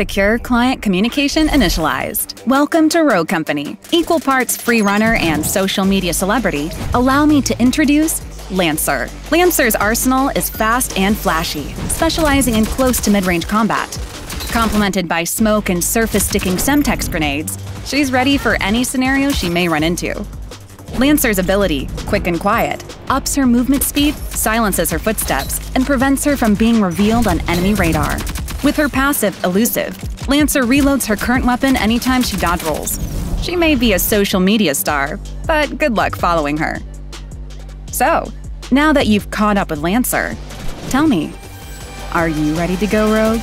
Secure client communication initialized. Welcome to Rogue Company. Equal parts free runner and social media celebrity, allow me to introduce Lancer. Lancer's arsenal is fast and flashy, specializing in close to mid range combat. Complemented by smoke and surface sticking Semtex grenades, she's ready for any scenario she may run into. Lancer's ability, quick and quiet, ups her movement speed, silences her footsteps, and prevents her from being revealed on enemy radar. With her passive, Elusive, Lancer reloads her current weapon anytime she dodge rolls. She may be a social media star, but good luck following her. So, now that you've caught up with Lancer, tell me, are you ready to go rogue?